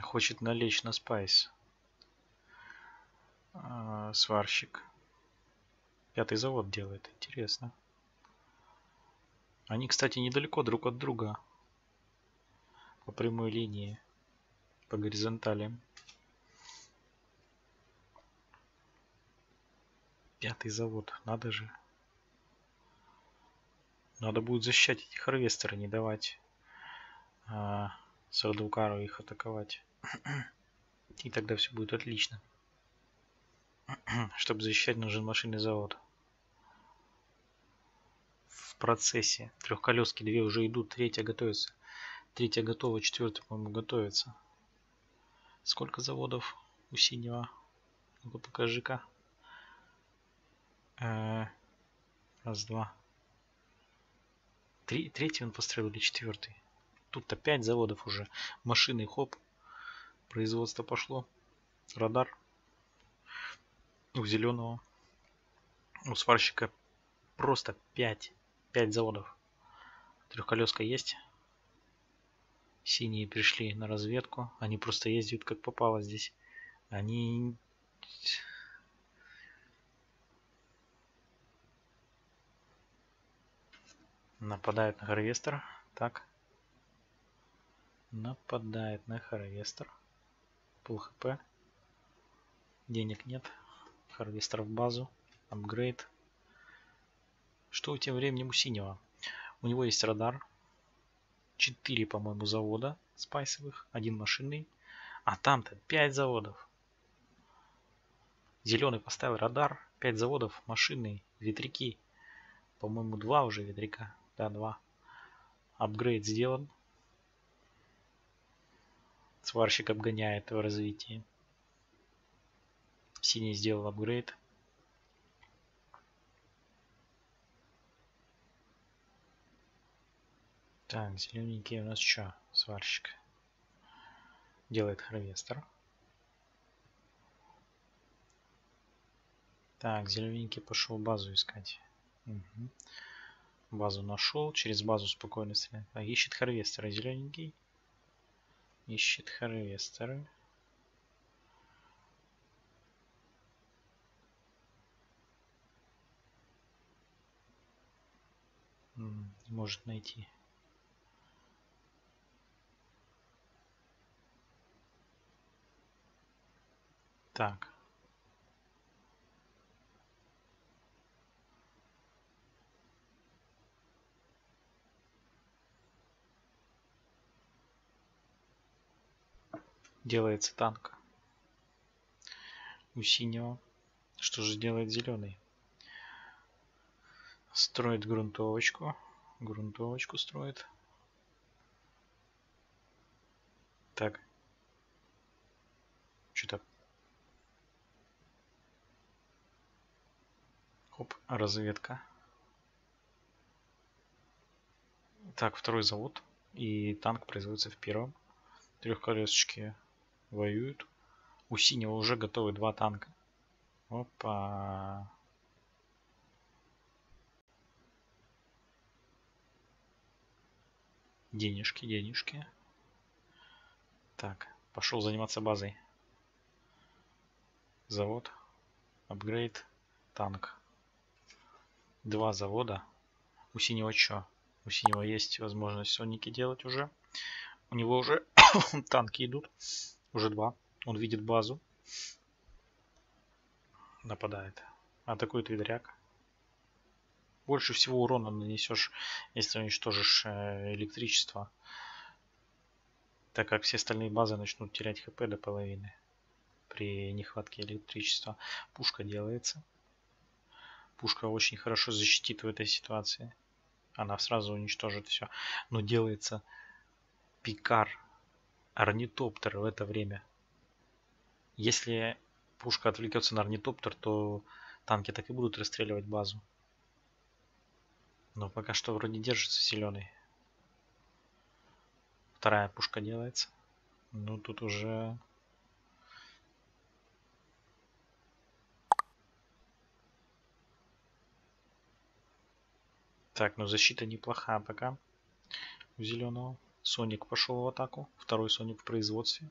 Хочет налечь на спайс. А, сварщик. Пятый завод делает. Интересно. Они, кстати, недалеко друг от друга. По прямой линии. По горизонтали. Пятый завод. Надо же. Надо будет защищать эти харвестеры, не давать а, Сардаукару их атаковать. И тогда все будет отлично. Чтобы защищать, нужен машинный завод. В процессе. Трехколески две уже идут, третья готовится. Третья готова, четвертая, по-моему, готовится. Сколько заводов у синего? Ну-ка покажи-ка. Э, раз, два. Три, третий он построил или четвертый? Тут-то пять заводов уже. Машины, хоп. Производство пошло. Радар. У зеленого. У сварщика просто пять. Пять заводов. Трехколеска есть. Синие пришли на разведку. Они просто ездят как попало здесь. Они Нападают на Харвестер. Так. Нападает на Харвестер. Пул хп. Денег нет. Харвестер в базу. Апгрейд. Что тем временем у синего? У него есть радар. 4, по-моему, завода спайсовых. Один машинный. А там-то 5 заводов. Зеленый поставил радар. 5 заводов, машинный, ветряки. По-моему, два уже ветряка. Да, 2. Апгрейд сделан. Сварщик обгоняет в развитии. Синий сделал апгрейд. Так, зелененький у нас что? Сварщик. Делает харвестер. Так, зелененький пошел базу искать. Угу. Базу нашел. Через базу спокойно стреляет. А, ищет харвестеры зелененький. Ищет харвестеры. Не может найти. Так. делается танк у синего. Что же делает зеленый? Строит грунтовочку. Грунтовочку строит. Так. Что-то... Хоп, разведка. Так, второй завод. И танк производится в первом. Трехколесочки воюют. У синего уже готовы два танка. Опа. Денежки, денежки. Так, пошел заниматься базой. Завод. Апгрейд. Танк. Два завода. У синего что? У синего есть возможность сонники делать уже. У него уже танки идут. Уже два. Он видит базу. Нападает. Атакует ветряк. Больше всего урона нанесешь, если уничтожишь э, электричество. Так как все остальные базы начнут терять хп до половины. При нехватке электричества. Пушка делается. Пушка очень хорошо защитит в этой ситуации. Она сразу уничтожит все. Но делается пикар орнитоптер в это время. Если пушка отвлекется на орнитоптер, то танки так и будут расстреливать базу. Но пока что вроде держится зеленый. Вторая пушка делается. Ну, тут уже... Так, ну защита неплохая пока у зеленого. Sonic пошел в атаку. Второй Sonic в производстве.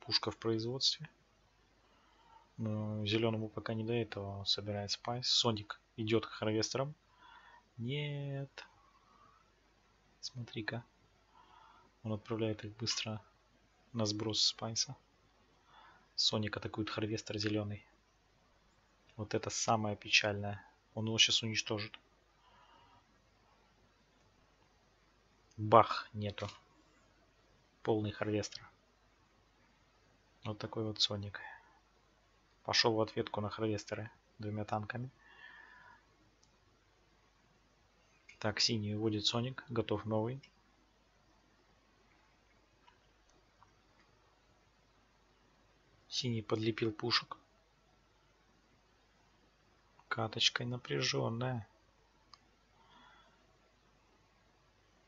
Пушка в производстве. Но зеленому пока не до этого собирает спайс. Sonic идет к харвестерам. Нет. Смотри-ка. Он отправляет их быстро на сброс спайса. Sonic атакует Харвестер зеленый. Вот это самое печальное. Он его сейчас уничтожит. Бах, нету. Полный Харвестер. Вот такой вот Sonic. Пошел в ответку на Харвестеры двумя танками. Так, синий вводит Соник. Готов новый. Синий подлепил пушек. Каточкой напряженная.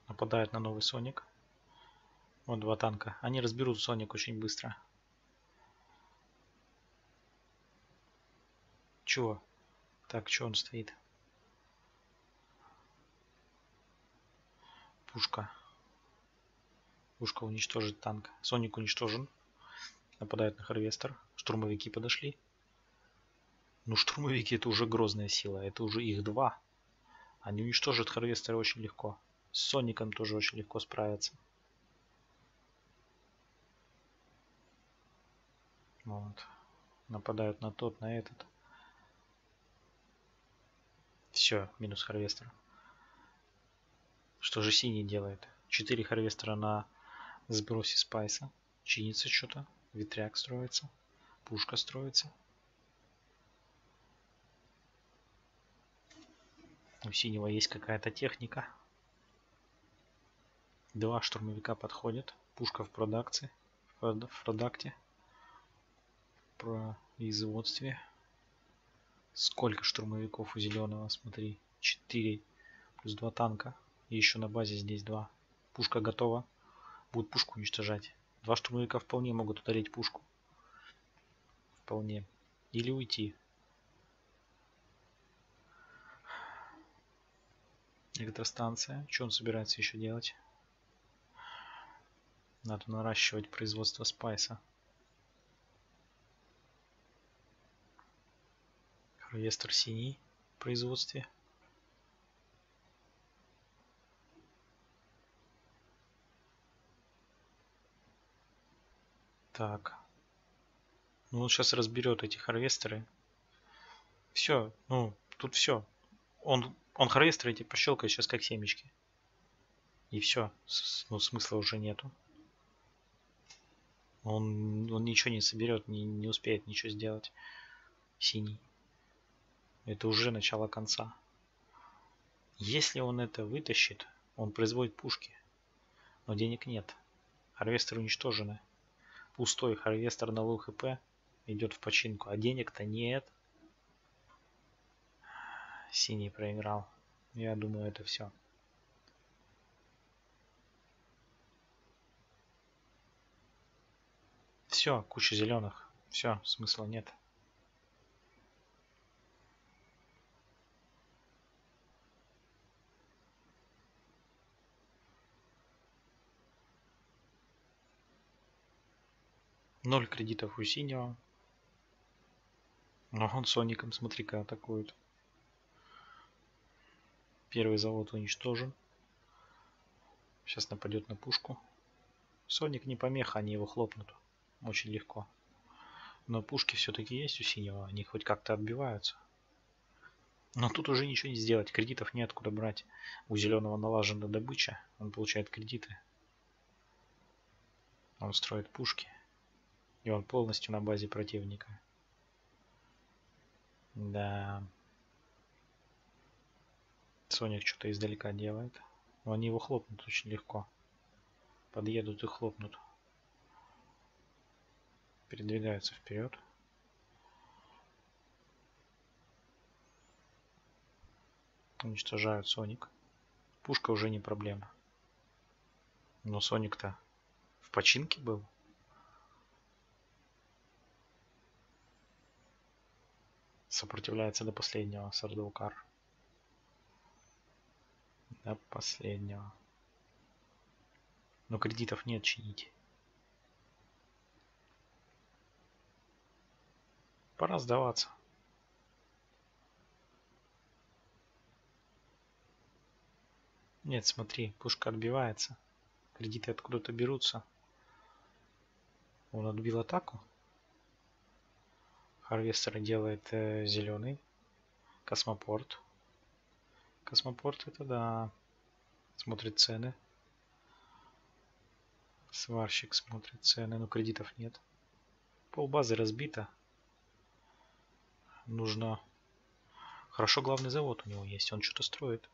Нападает на новый Соник. Вот два танка. Они разберут Соник очень быстро. Чего? Так, что он стоит? Пушка. Пушка уничтожит танк. Соник уничтожен. Нападают на Харвестер. Штурмовики подошли. Ну, штурмовики это уже грозная сила. Это уже их два. Они уничтожат Харвестера очень легко. С Соником тоже очень легко справиться. Вот. Нападают на тот, на этот. Все, минус Харвестер. Что же синий делает? 4 Харвестера на сбросе спайса. Чинится что-то. Ветряк строится. Пушка строится. У синего есть какая-то техника. Два штурмовика подходят. Пушка в продакции. В продакте. В производстве. Сколько штурмовиков у зеленого, смотри. 4 плюс 2 танка. И еще на базе здесь 2. Пушка готова. Будет пушку уничтожать. Два штурмовика вполне могут ударить пушку. Вполне. Или уйти. Электростанция. Что он собирается еще делать? Надо наращивать производство спайса. Харвестер синий в производстве. Так. Ну, он сейчас разберет эти харвестеры. Все, ну, тут все. Он, он харвестеры эти пощелкает сейчас как семечки. И все. Ну, смысла уже нету. Он, он ничего не соберет, не, не успеет ничего сделать. Синий. Это уже начало конца. Если он это вытащит, он производит пушки. Но денег нет. Харвестеры уничтожены пустой харвестер на low HP идет в починку, а денег-то нет. Синий проиграл. Я думаю, это все. Все, куча зеленых. Все, смысла нет. Ноль кредитов у синего. Но он Соником, смотри-ка, атакует. Первый завод уничтожен. Сейчас нападет на пушку. Соник не помеха, они его хлопнут. Очень легко. Но пушки все-таки есть у синего, они хоть как-то отбиваются. Но тут уже ничего не сделать, кредитов неоткуда брать. У зеленого налажена добыча, он получает кредиты. Он строит пушки. И он полностью на базе противника. Да. Соник что-то издалека делает. Но они его хлопнут очень легко. Подъедут и хлопнут. Передвигаются вперед. Уничтожают Соник. Пушка уже не проблема. Но Соник-то в починке был. Сопротивляется до последнего Сардукар. До последнего. Но кредитов нет чинить. Пора сдаваться. Нет, смотри, пушка отбивается. Кредиты откуда-то берутся. Он отбил атаку. Харвестер делает э, зеленый. Космопорт. Космопорт это да. Смотрит цены. Сварщик смотрит цены, но кредитов нет. Пол базы разбито. Нужно... Хорошо, главный завод у него есть, он что-то строит.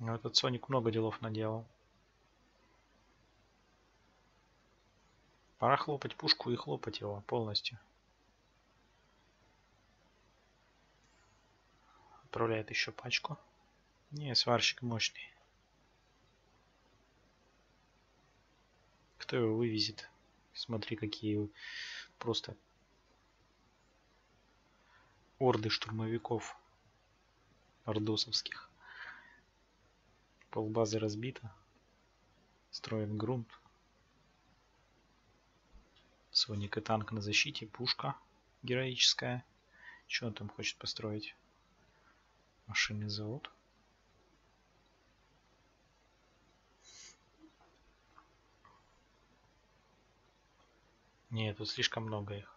Но этот Соник много делов наделал. Пора хлопать пушку и хлопать его полностью. Отправляет еще пачку. Не, сварщик мощный. Кто его вывезет? Смотри, какие просто орды штурмовиков ордосовских. Полбазы разбита. Строим грунт. Соник и танк на защите. Пушка героическая. Что он там хочет построить? Машинный завод. Нет, тут слишком много их.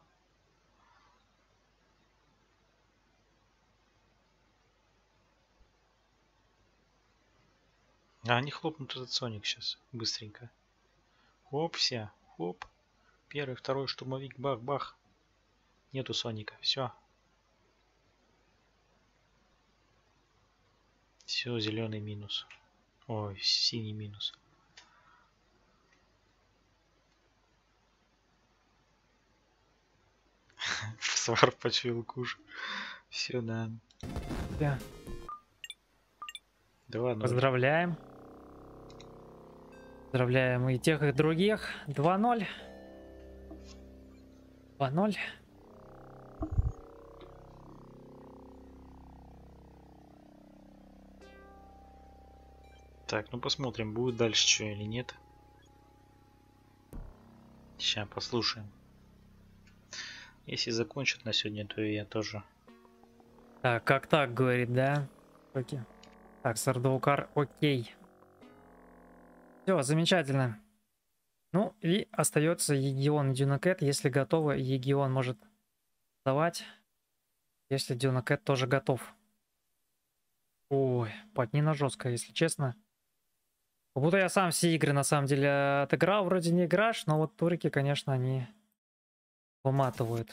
А они хлопнут этот Соник сейчас, быстренько. Хоп, все, хоп. Первый, второй штурмовик, бах-бах. Нету Соника, все. Все, зеленый минус. Ой, синий минус. Свар почуял куш. Все, да. Да. Да ладно. Поздравляем. Поздравляем и тех, и других. 2-0. 2-0. Так, ну посмотрим, будет дальше что или нет. Сейчас послушаем. Если закончат на сегодня, то я тоже. Так, как так, говорит, да? Окей. Так, Сардоукар, окей. Все, замечательно. Ну, и остается Егион и Дюнакет. Если готовы, Егион может давать. Если Дюнакет тоже готов. Ой, поднина жесткая, если честно. Как будто я сам все игры на самом деле отыграл. Вроде не играшь, но вот турики, конечно, они выматывают.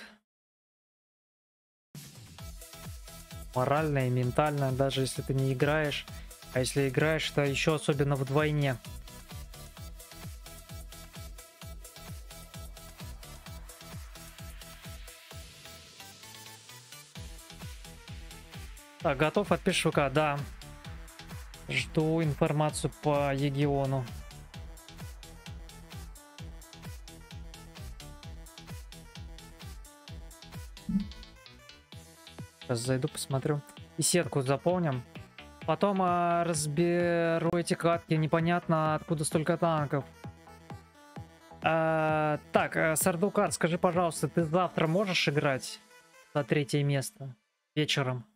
Морально и ментально, даже если ты не играешь. А если играешь, то еще особенно вдвойне. Так, готов от Пешука, да. Жду информацию по Егиону. Сейчас зайду, посмотрю. И сетку заполним. Потом а, разберу эти катки. Непонятно, откуда столько танков. А, так, а, Сардукар, скажи, пожалуйста, ты завтра можешь играть за третье место вечером?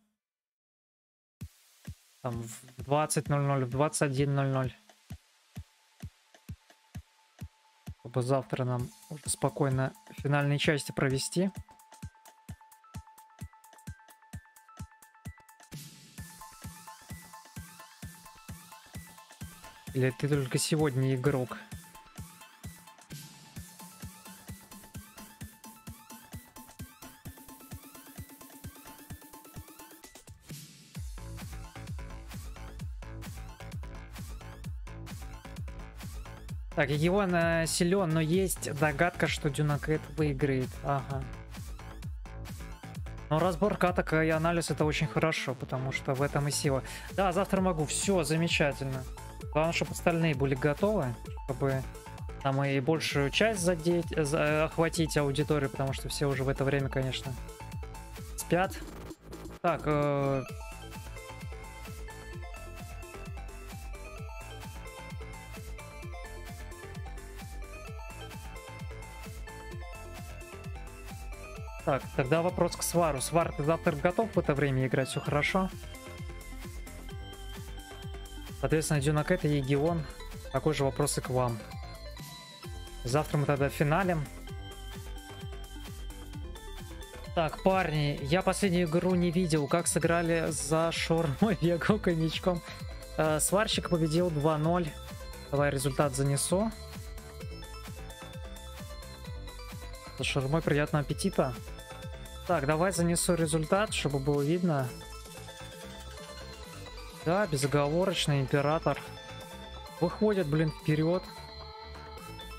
Там в 20.00, в 21.00. Чтобы завтра нам уже спокойно финальные части провести. Или ты только сегодня игрок? Так, его э, силен, но есть догадка, что Дюнакет выиграет. Ага. Но разбор каток и анализ это очень хорошо, потому что в этом и сила. Да, завтра могу. Все, замечательно. Главное, чтобы остальные были готовы, чтобы нам и большую часть задеть, за- охватить аудиторию, потому что все уже в это время, конечно, спят. Так, э, Так, тогда вопрос к Свару. Свар, ты завтра готов в это время играть? Все хорошо? Соответственно, Дюнакет и Егион. Такой же вопрос и к вам. Завтра мы тогда финалем. Так, парни, я последнюю игру не видел, как сыграли за шормой Вего коньячком. Э, сварщик победил 2-0. Давай результат занесу. За шурмой приятного аппетита. Так, давай занесу результат, чтобы было видно. Да, безоговорочно, император. Выходит, блин, вперед.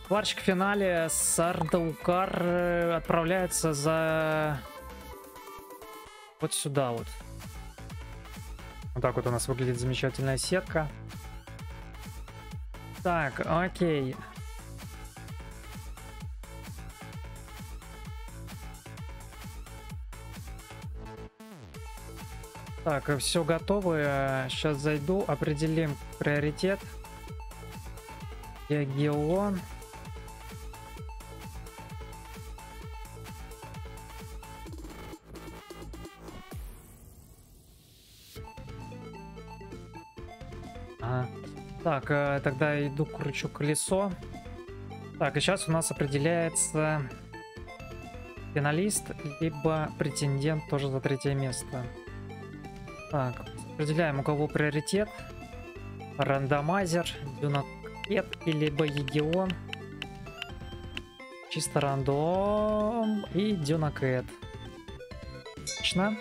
Сварщик в финале Сардаукар э, отправляется за... Вот сюда вот. Вот так вот у нас выглядит замечательная сетка. Так, окей. Так, все готово. Сейчас зайду, определим приоритет. Регион. Ага. Так, э, тогда иду кручу колесо. Так, и сейчас у нас определяется финалист, либо претендент тоже за третье место. Так, определяем, у кого приоритет. Рандомайзер, Дюнакет либо Егион. Чисто рандом и Дюнакет. Отлично.